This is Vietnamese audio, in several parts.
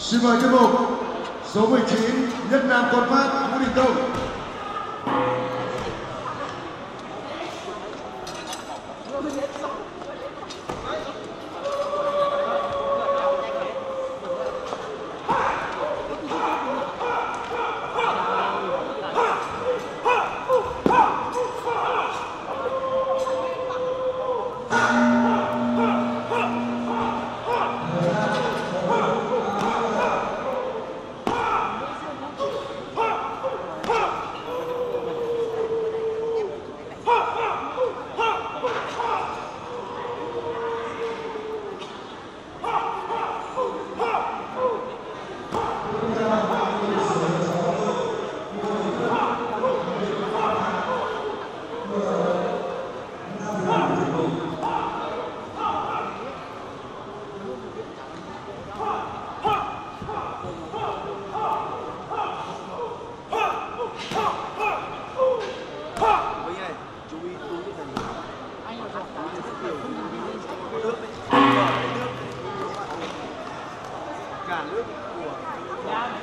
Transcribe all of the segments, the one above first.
Xin mời tiết mục số 19 Nhất Nam Quân Phát Vũ Đình Công.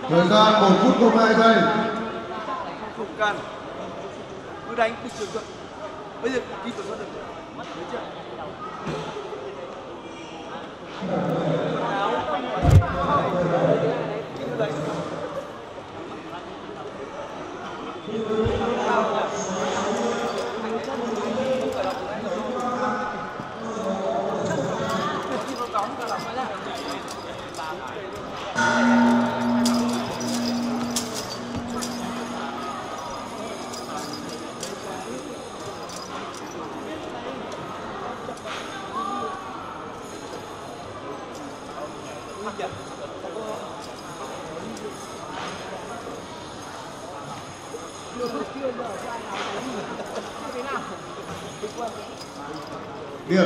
Thời gian 1 phút 02 giây. không cần Cứ đánh, cứ trường thuận Bây giờ, đi tuần thoát được Thấy chưa? Điểm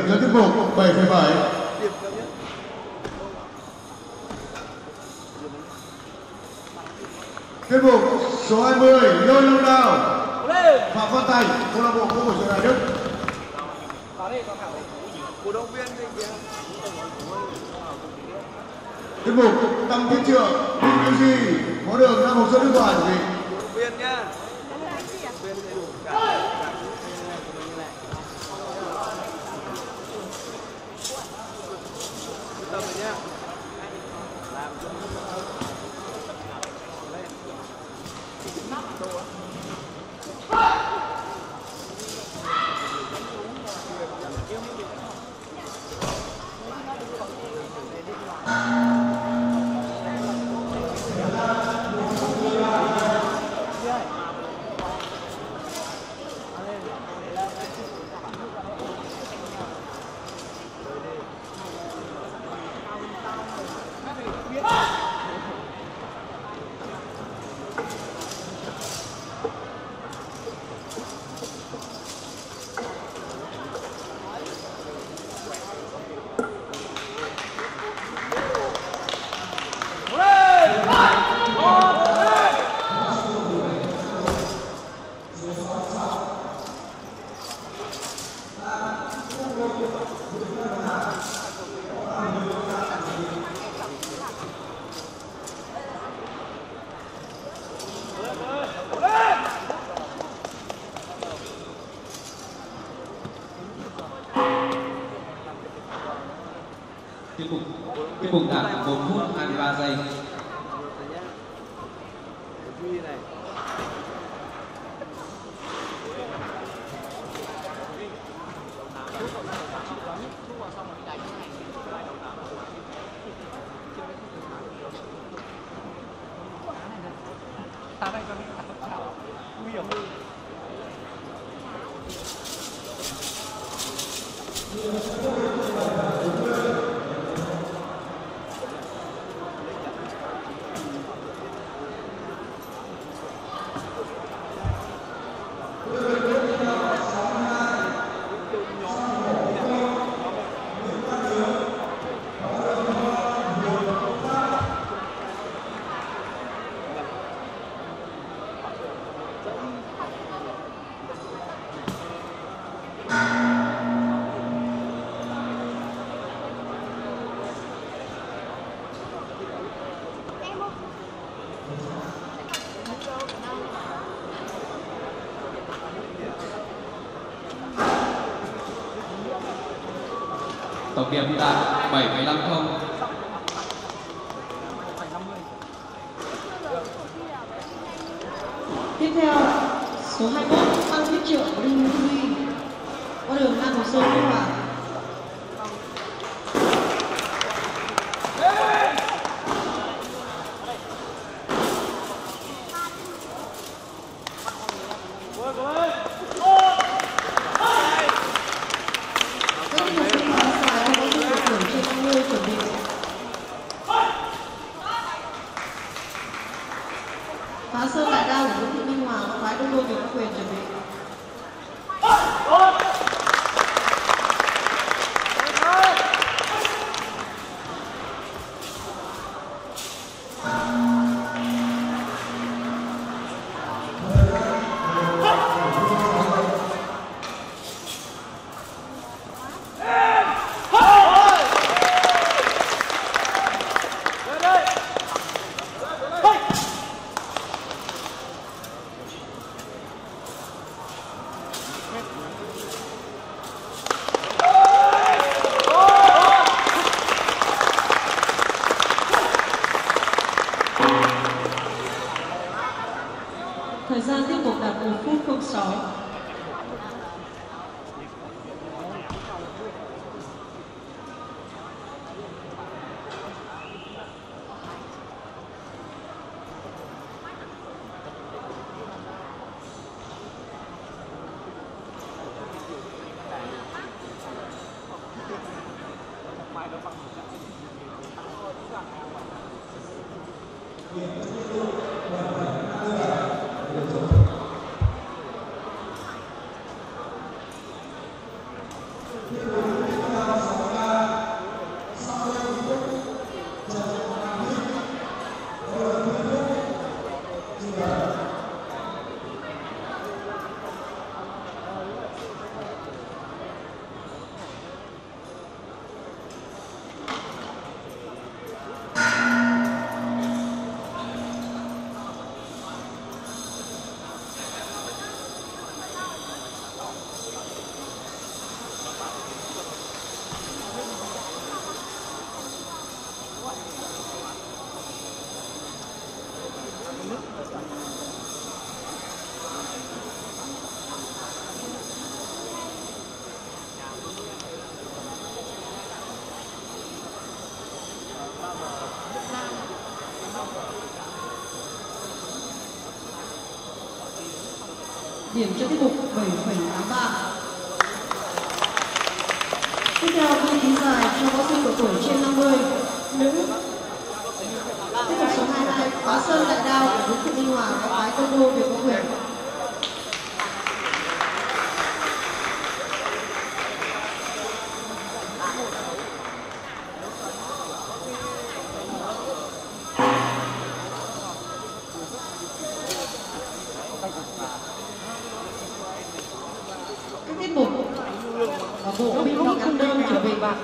cho tiết mục 7,7. phẩy bảy. Tiết mục số 20 Lôi Lâu Đào. Phạm Văn Thành, câu lạc bộ Quốc hội Trường Đại Đức. Cổ động viên Tiết mục Tăng Thiết Trượng, Đinh Như Di, có đường Nam Hồng Sơn Đức cổ động viên nhá. Viên đầy tổng điểm đạt 7,5 không. Tiếp theo, số 21 Tăng Viết Triệu Đinh Huy. Qua đường Nam Hồ Sơn Biên Hòa. Các Điểm cho tiết mục 7,83. Tiếp theo hai ký dài cho võ sinh độ tuổi trên 50 nữ. Tiết mục số 22 khóa Sơn Đại Đao của Nguyễn Thị Minh Hòa và phái Công đô Việt Quốc Huyền. Các tiết mục ở bộ binh không không đơn chuẩn bị năm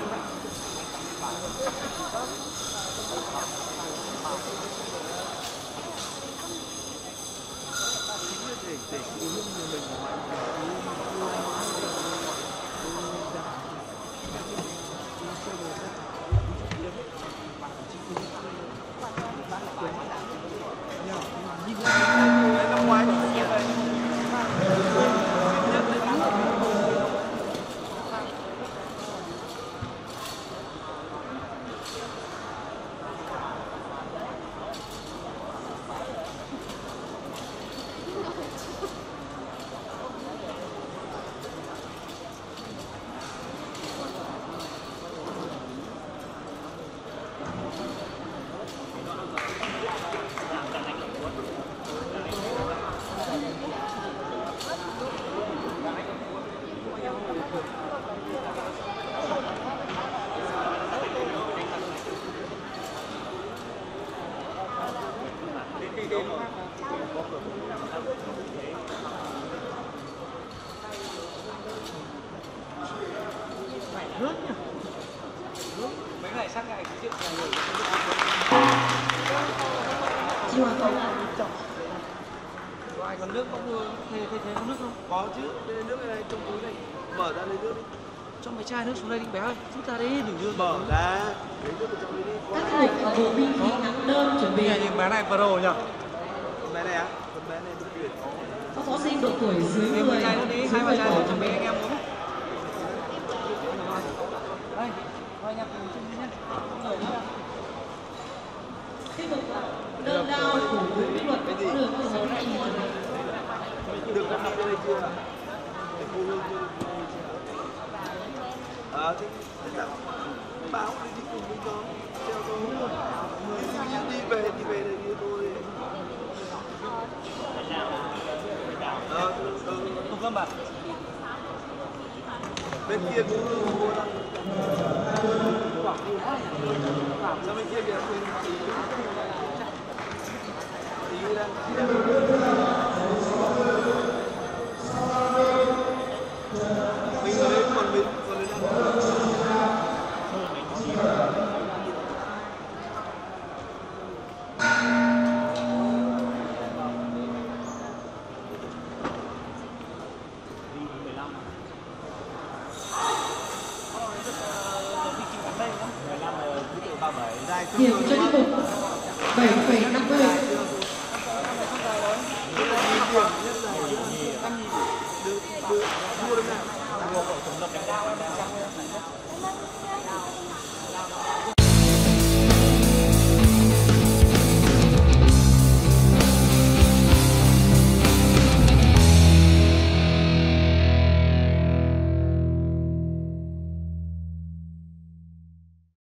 mấy ngày sát ngày cái chuyện là người có còn nước thế thế thế có nước không? Có chứ. Đây nước này trong túi này mở ra lấy nước đi cho mấy chai nước xuống đây đi bé ơi rút ra đi đừng đưa Mở ra. Vào. Các thủ ở bộ binh khí ngắn đơn chuẩn bị. Nhìn nhìn bé này pro nhỉ Con bé này á? Con bé này được tuyển. Các võ sinh độ tuổi dưới Thêm 10, một chai nữa đi dưới hai ba 10 chai tuổi chuẩn bị. anh em uống đây thôi anh em cùng chung đi nhé Tiếp tục đơn đao của Viết Luật có được một số vị trí chuẩn bị. Được con nằm đây chưa? Để cô hương chưa? Báo đi đi cùng với con Theo tôi. Đi, đi về đi về đây như tôi. Ờ, không có mặt bên kia cũng mua lắm. sao bên kia kìa. Tí đang